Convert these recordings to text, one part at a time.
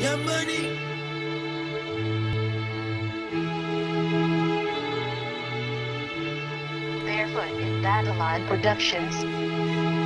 Your money. Barefoot in Babylon Productions.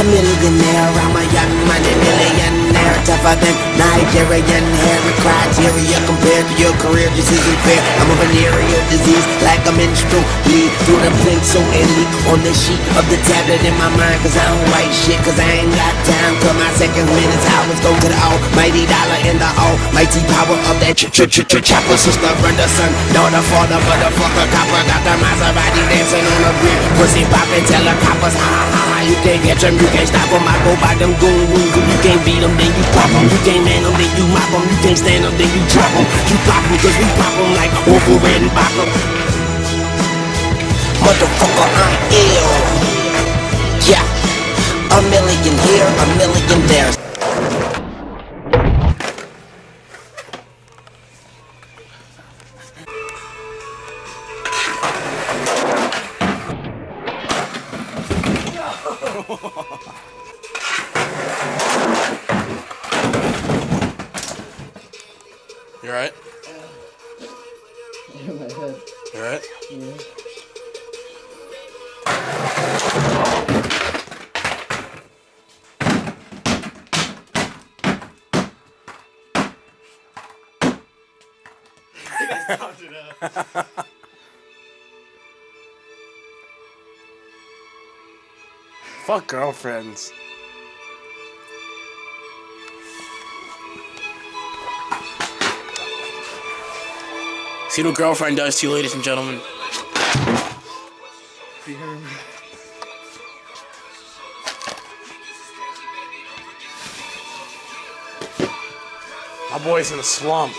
A millionaire, I'm a young money millionaire. Tougher than Nigerian hair. And criteria compared to your career. Just isn't fair I'm a venereal disease like a menstrual bleed Through the pencil and leak on the sheet of the tablet in my mind. Cause I don't write shit cause I ain't got time Cause my seconds, minutes, hours go to the almighty dollar And the almighty power of that ch ch ch ch chopper Sister, brother, son, daughter, father, motherfucker, copper. Got the Maserati dancing on the grid Pussy popping, tell the coppers, ha ha You can't catch them, you can't stop them I go by them goon rules. If you can't beat them, then you pop them You can't man them, then you mop them You can't stand them, then you drop them You pop them, cause we pop them like Orville Redenbacher Motherfucker, I'm ill. Yeah. A million here, a million there. You alright? in my head. You alright? Yeah. Fuck girlfriends. See what a girlfriend does to you, ladies and gentlemen. My boy's in a slump.